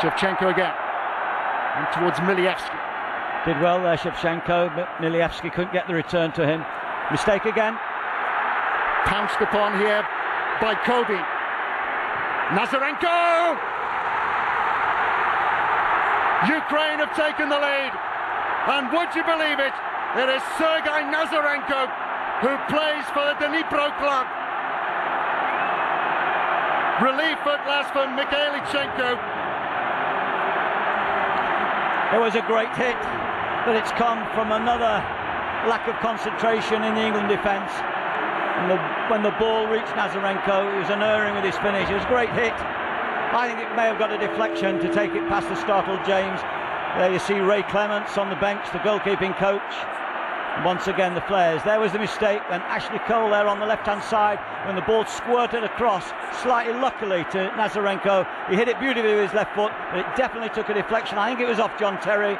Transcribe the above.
Shevchenko again. And towards Milievski. Did well there, Shevchenko, but Milievski couldn't get the return to him. Mistake again. Pounced upon here by Kobin. Nazarenko! Ukraine have taken the lead. And would you believe it? It is Sergei Nazarenko who plays for the Dnipro club. Relief at last for Mikhailichenko. It was a great hit, but it's come from another lack of concentration in the England defence. And the, when the ball reached Nazarenko, he was unerring with his finish. It was a great hit. I think it may have got a deflection to take it past the startled James. There you see Ray Clemence on the bench, the goalkeeping coach. Once again, the flares. There was the mistake when Ashley Cole there on the left-hand side when the ball squirted across, slightly luckily to Nazarenko. He hit it beautifully with his left foot, but it definitely took a deflection. I think it was off John Terry.